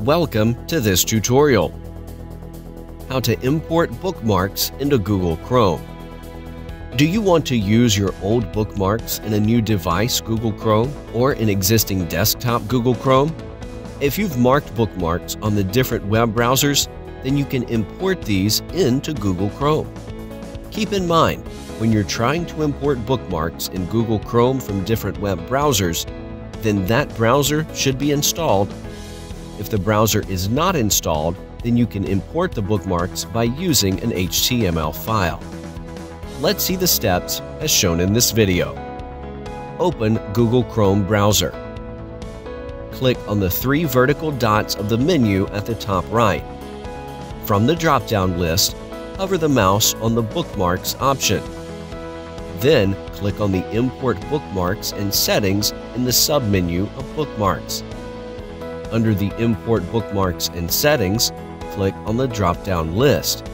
Welcome to this tutorial. How to import bookmarks into Google Chrome. Do you want to use your old bookmarks in a new device Google Chrome or an existing desktop Google Chrome? If you've marked bookmarks on the different web browsers, then you can import these into Google Chrome. Keep in mind, when you're trying to import bookmarks in Google Chrome from different web browsers, then that browser should be installed if the browser is not installed, then you can import the bookmarks by using an HTML file. Let's see the steps as shown in this video. Open Google Chrome browser. Click on the three vertical dots of the menu at the top right. From the drop-down list, hover the mouse on the Bookmarks option. Then click on the Import Bookmarks and Settings in the submenu of Bookmarks. Under the Import Bookmarks and Settings, click on the drop-down list.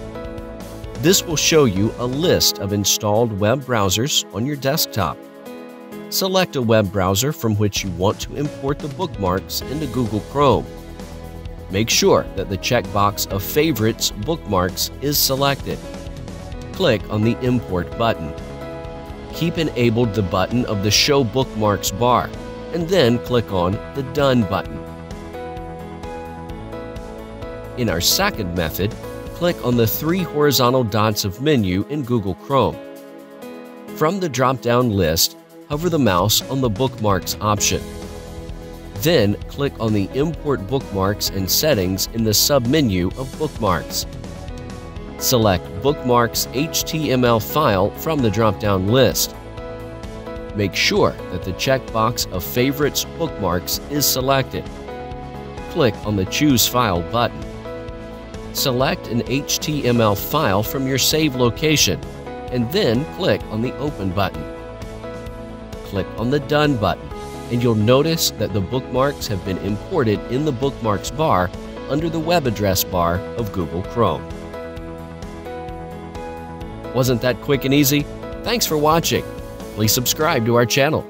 This will show you a list of installed web browsers on your desktop. Select a web browser from which you want to import the bookmarks into Google Chrome. Make sure that the checkbox of Favorites Bookmarks is selected. Click on the Import button. Keep enabled the button of the Show Bookmarks bar, and then click on the Done button. In our second method, click on the three horizontal dots of menu in Google Chrome. From the drop-down list, hover the mouse on the Bookmarks option. Then click on the Import Bookmarks and Settings in the submenu of Bookmarks. Select Bookmarks HTML file from the drop-down list. Make sure that the checkbox of Favorites Bookmarks is selected. Click on the Choose File button select an HTML file from your save location, and then click on the Open button. Click on the Done button, and you'll notice that the bookmarks have been imported in the Bookmarks bar under the web address bar of Google Chrome. Wasn't that quick and easy? Thanks for watching. Please subscribe to our channel.